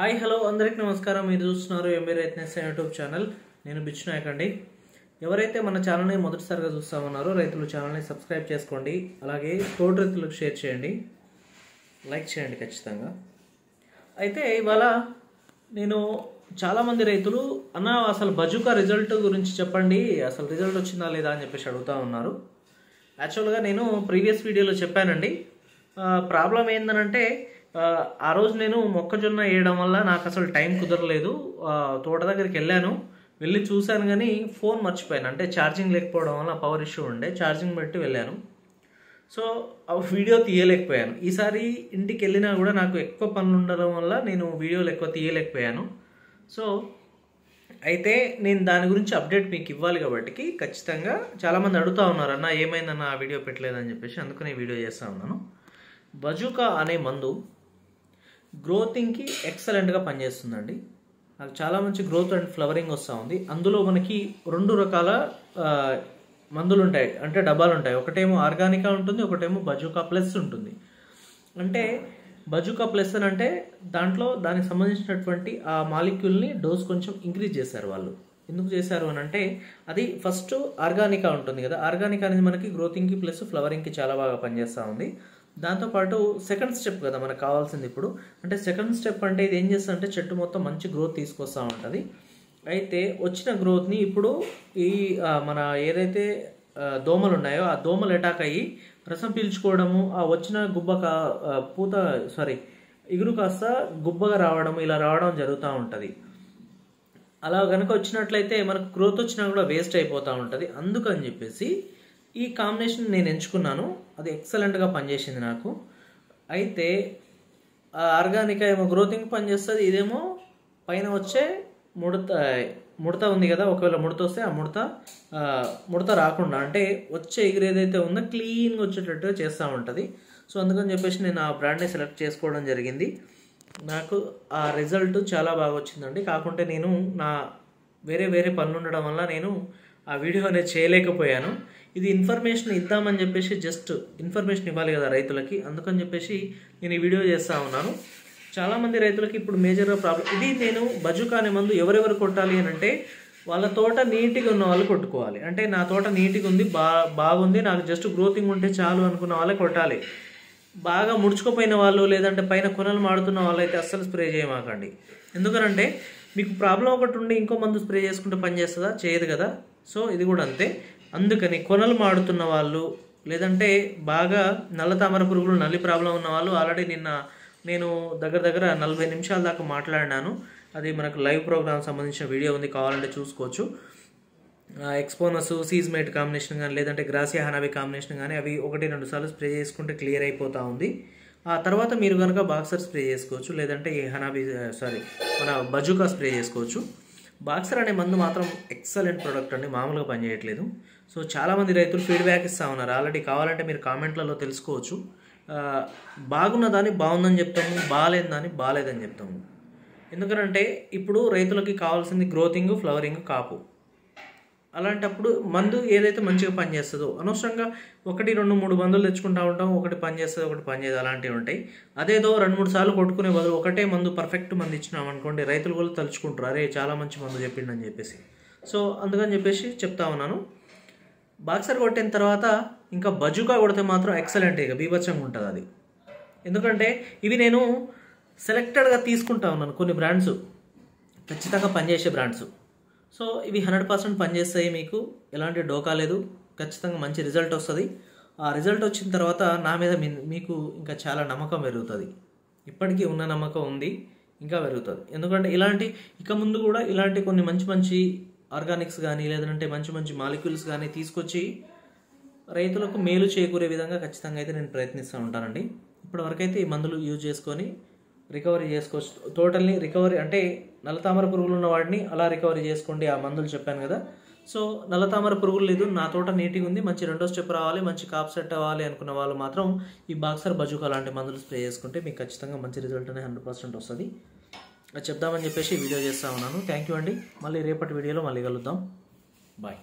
Hi hello అందరికీ నమస్కారం. మీరు చూస్తున్నారు ఎంబీ రైతనేస్ యూట్యూబ్ ఛానల్. నేను బిచ్చు నాయక్ అండి. ఎవరైతే మన ఛానల్ని మొదటిసారిగా చూస్తామన్నారో రైతులు ఛానల్ని సబ్స్క్రైబ్ చేసుకోండి. అలాగే తోటి రైతులకు షేర్ చేయండి. లైక్ చేయండి ఖచ్చితంగా. అయితే ఇవాళ నేను చాలామంది రైతులు అన్న అసలు బజుకా రిజల్ట్ గురించి చెప్పండి. అసలు రిజల్ట్ వచ్చిందా లేదా? అని చెప్పేసి అడుగుతూ ఉన్నారు. యాక్చువల్గా నేను ప్రీవియస్ వీడియోలో చెప్పానండి. ప్రాబ్లం ఏంటంటే ఆ, రోజు నేను మొక్కజొన్న వేయడం వల్ల నాకు అసలు టైం కుదరలేదు. తోట దగ్గరికి వెళ్ళాను. వెళ్ళి చూశాను కానీ ఫోన్ మర్చిపోయాను. అంటే ఛార్జింగ్ లేకపోవడం వల్ల పవర్ ఇష్యూ ఉండే. ఛార్జింగ్ పెట్టి వెళ్ళాను. సో ఆ వీడియో తీయలేకపోయాను. ఈసారి ఇంటికి వెళ్ళినా కూడా నాకు ఎక్కువ పనులు ఉండడం వల్ల నేను వీడియోలు ఎక్కువ తీయలేకపోయాను. సో అయితే నేను దాని గురించి అప్డేట్ మీకు ఇవ్వాలి కాబట్టి ఖచ్చితంగా చాలామంది అడుగుతూ ఉన్నారు అన్న ఏమైందన్న? ఆ వీడియో పెట్టలేదని చెప్పేసి. అందుకనే వీడియో చేస్తూ ఉన్నాను. బజుకా అనే మందు గ్రోతింగ్కి ఎక్సలెంట్గా పనిచేస్తుందండి. నాకు చాలా మంచి గ్రోత్ అండ్ ఫ్లవరింగ్ వస్తూ ఉంది. అందులో మనకి రెండు రకాల మందులు ఉంటాయి అంటే డబ్బాలు ఉంటాయి ఒకటేమో ఆర్గానికా ఉంటుంది ఒకటేమో బజుకా ప్లస్ ఉంటుంది. అంటే బజుకా ప్లస్ అని అంటే దాంట్లో దానికి సంబంధించినటువంటి ఆ మాలిక్యూల్ని డోస్ కొంచెం ఇంక్రీజ్ చేశారు వాళ్ళు. ఎందుకు చేశారు అని అంటే అది ఫస్ట్ ఆర్గానికా ఉంటుంది కదా. ఆర్గానికా అనేది మనకి గ్రోతింగ్కి ప్లస్ ఫ్లవరింగ్కి చాలా బాగా పనిచేస్తూ ఉంది. దాంతోపాటు సెకండ్ స్టెప్ కదా మనకు కావాల్సింది ఇప్పుడు. అంటే సెకండ్ స్టెప్ అంటే ఇది ఏం చేస్తుందంటే చెట్టు మొత్తం మంచి గ్రోత్ తీసుకొస్తూ ఉంటుంది. అయితే వచ్చిన గ్రోత్ని ఇప్పుడు ఈ మన ఏదైతే దోమలు ఉన్నాయో ఆ దోమలు అటాక్ అయ్యి రసం పీల్చుకోవడము ఆ వచ్చిన గుబ్బ కా పూత సారీ ఇగురు కాస్త గుబ్బగా రావడం ఇలా రావడం జరుగుతూ ఉంటుంది. అలా కనుక వచ్చినట్లయితే మనకు గ్రోత్ వచ్చినా కూడా వేస్ట్ అయిపోతూ ఉంటుంది. అందుకని చెప్పేసి ఈ కాంబినేషన్ నేను ఎంచుకున్నాను. అది ఎక్సలెంట్గా పనిచేసింది నాకు. అయితే ఆర్గానిక్ ఏమో గ్రోతింగ్ పనిచేస్తుంది ఇదేమో పైన వచ్చే ముడత ముడత ఉంది కదా ఒకవేళ ముడత వస్తే ఆ ముడత ముడత రాకుండా అంటే వచ్చే ఎగురు ఏదైతే ఉందో క్లీన్గా వచ్చేటట్టుగా చేస్తూ ఉంటుంది. సో అందుకని చెప్పేసి నేను ఆ బ్రాండ్ని సెలెక్ట్ చేసుకోవడం జరిగింది. నాకు ఆ రిజల్ట్ చాలా బాగా వచ్చిందండి. కాకుంటే నేను నా వేరే వేరే పనులు ఉండడం వల్ల నేను ఆ వీడియో అనేది చేయలేకపోయాను. ఇది ఇన్ఫర్మేషన్ ఇద్దామని చెప్పేసి జస్ట్ ఇన్ఫర్మేషన్ ఇవ్వాలి కదా రైతులకి. అందుకని చెప్పేసి నేను ఈ వీడియో చేస్తూ ఉన్నాను. చాలామంది రైతులకి ఇప్పుడు మేజర్గా ప్రాబ్లం ఇది నేను బజుకానే మందు ఎవరెవరు కొట్టాలి అని అంటే వాళ్ళ తోట నీట్గా ఉన్న వాళ్ళు కొట్టుకోవాలి. అంటే నా తోట నీట్గా ఉంది బా బాగుంది నాకు జస్ట్ గ్రోతింగ్ ఉంటే చాలు అనుకున్న వాళ్ళే కొట్టాలి. బాగా ముడుచుకుపోయిన వాళ్ళు లేదంటే పైన కొనలు మాడుతున్న వాళ్ళు అయితే అస్సలు స్ప్రే చేయమాకండి. ఎందుకనంటే మీకు ప్రాబ్లం ఒకటి ఉండి ఇంకో మందు స్ప్రే చేసుకుంటే పని చేస్తుందా? చేయదు కదా. సో ఇది కూడా అంతే. అందుకని కొనలు మాడుతున్న వాళ్ళు లేదంటే బాగా నల్ల తామర పురుగులు నల్లి ప్రాబ్లం ఉన్న వాళ్ళు ఆల్రెడీ నిన్న నేను దగ్గర దగ్గర నలభై నిమిషాల దాకా మాట్లాడినాను. అది మనకు లైవ్ ప్రోగ్రామ్ సంబంధించిన వీడియో ఉంది కావాలంటే చూసుకోవచ్చు. ఎక్స్పోనస్ సీజ్మేట్ కాంబినేషన్ కానీ లేదంటే గ్రాసియా హనాబీ కాంబినేషన్ కానీ అవి ఒకటి రెండు సార్లు స్ప్రే చేసుకుంటే క్లియర్ అయిపోతూ ఉంది. ఆ తర్వాత మీరు కనుక బాక్సర్ స్ప్రే చేసుకోవచ్చు లేదంటే ఈ హనాబీ సారీ మన బజుకా స్ప్రే చేసుకోవచ్చు. బాక్సర్ అనే మందు మాత్రం ఎక్సలెంట్ ప్రోడక్ట్ అండి. మామూలుగా పనిచేయట్లేదు. సో చాలామంది రైతులు ఫీడ్బ్యాక్ ఇస్తూ ఉన్నారు. ఆల్రెడీ కావాలంటే మీరు కామెంట్లలో తెలుసుకోవచ్చు. ఆ, బాగున్న దాన్ని బాగుందని చెప్తాము బాగాలేని దాన్ని బాగాలేదని చెప్తాము. ఎందుకంటే ఇప్పుడు రైతులకి కావాల్సింది గ్రోతింగ్ ఫ్లవరింగ్ కాపు. అలాంటప్పుడు మందు ఏదైతే మంచిగా పనిచేస్తుందో అనవసరంగా ఒకటి రెండు మూడు మందులు తెచ్చుకుంటా ఉంటాం ఒకటి పనిచేస్తుంది ఒకటి పనిచేయదు అలాంటివి ఉంటాయి. అదేదో రెండు మూడు సార్లు కొట్టుకునే బదులు ఒకటే మందు పర్ఫెక్ట్ మందు ఇచ్చినాం అనుకోండి రైతులు కూడా తలుచుకుంటారు అరే చాలా మంచి మందు చెప్పిండని చెప్పేసి. సో అందుకని చెప్పేసి చెప్తా ఉన్నాను. బాక్సర్ కొట్టిన తర్వాత ఇంకా బజుకా కొడితే మాత్రం ఎక్సలెంట్ ఇక బీభత్సంగా ఉంటుంది అది. ఎందుకంటే ఇవి నేను సెలెక్టెడ్గా తీసుకుంటా ఉన్నాను కొన్ని బ్రాండ్స్ ఖచ్చితంగా పనిచేసే బ్రాండ్స్ సో ఇవి హండ్రెడ్ పర్సెంట్ పనిచేస్తాయి మీకు. ఎలాంటి డోకా లేదు. ఖచ్చితంగా మంచి రిజల్ట్ వస్తుంది. ఆ రిజల్ట్ వచ్చిన తర్వాత నా మీద మీ- మీకు ఇంకా చాలా నమ్మకం పెరుగుతుంది. ఇప్పటికీ ఉన్న నమ్మకం ఉంది. ఇంకా పెరుగుతుంది. ఎందుకంటే ఇలాంటి ఇక ముందు కూడా ఇలాంటి కొన్ని మంచి మంచి ఆర్గానిక్స్ కానీ లేదంటే మంచి మంచి మాలిక్యూల్స్ కానీ తీసుకొచ్చి రైతులకు మేలు చేకూరే విధంగా ఖచ్చితంగా అయితే నేను ప్రయత్నిస్తూ ఉంటానండి. ఇప్పటివరకైతే ఈ మందులు యూజ్ చేసుకొని రికవరీ చేసుకోవచ్చు. టోటల్ని రికవరీ అంటే నల్లతామర పురుగులు ఉన్న వాటిని అలా రికవరీ చేసుకోండి ఆ మందులు చెప్పాను కదా. సో నల్లతామర పురుగులు లేదు నా తోట నీట్గా ఉంది మంచి రెండో స్టెప్ రావాలి మంచి కాప్ సెట్ అవ్వాలి అనుకున్న వాళ్ళు మాత్రం ఈ బాక్సర్ బజుకా లాంటి మందులు స్ప్రే చేసుకుంటే మీకు ఖచ్చితంగా మంచి రిజల్ట్ అనేది హండ్రెడ్ పర్సెంట్ వస్తుంది. అది చెప్దామని చెప్పేసి వీడియో చేస్తా ఉన్నాను. థ్యాంక్ యూ అండి. మళ్ళీ రేపటి వీడియోలో మళ్ళీ కలుద్దాం. బాయ్.